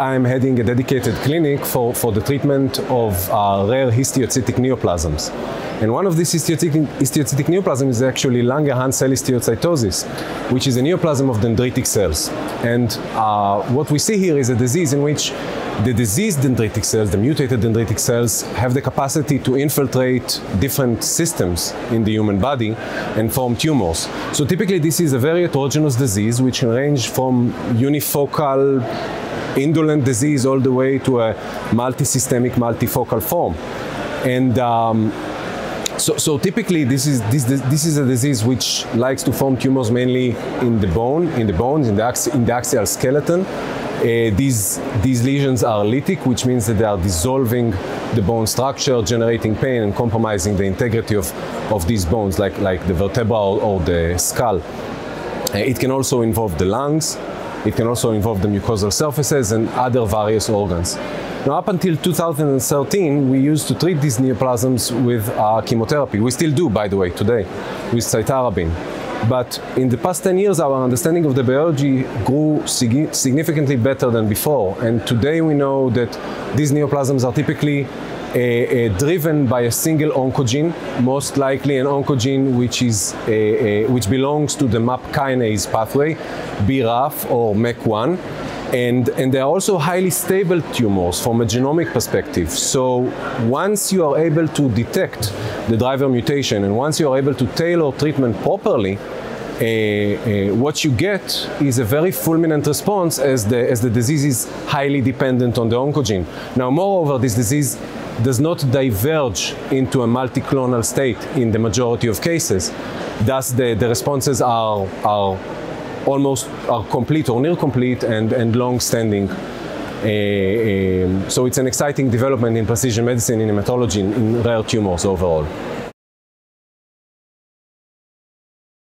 I'm heading a dedicated clinic for, for the treatment of uh, rare histiocytic neoplasms. And one of these histiocytic, histiocytic neoplasms is actually Langerhans cell histiocytosis, which is a neoplasm of dendritic cells. And uh, what we see here is a disease in which the diseased dendritic cells, the mutated dendritic cells, have the capacity to infiltrate different systems in the human body and form tumors. So typically this is a very heterogeneous disease which can range from unifocal indolent disease all the way to a multisystemic, multifocal form. And um, so, so, typically this is this, this is a disease which likes to form tumors mainly in the bone, in the bones, in the, in the axial skeleton. Uh, these these lesions are lytic, which means that they are dissolving the bone structure, generating pain and compromising the integrity of, of these bones, like like the vertebra or, or the skull. Uh, it can also involve the lungs, it can also involve the mucosal surfaces and other various organs. Now, up until 2013, we used to treat these neoplasms with uh, chemotherapy. We still do, by the way, today, with cytarabine. But in the past 10 years, our understanding of the biology grew sig significantly better than before. And today we know that these neoplasms are typically driven by a single oncogene, most likely an oncogene which is which belongs to the MAP kinase pathway, BRAF or MEK1. And, and they are also highly stable tumors from a genomic perspective. So once you are able to detect the driver mutation and once you are able to tailor treatment properly, uh, uh, what you get is a very fulminant response as the, as the disease is highly dependent on the oncogene. Now, moreover, this disease does not diverge into a multiclonal state in the majority of cases. Thus, the, the responses are, are almost are complete or near complete and, and long-standing. Uh, um, so it's an exciting development in precision medicine in hematology in, in rare tumors overall.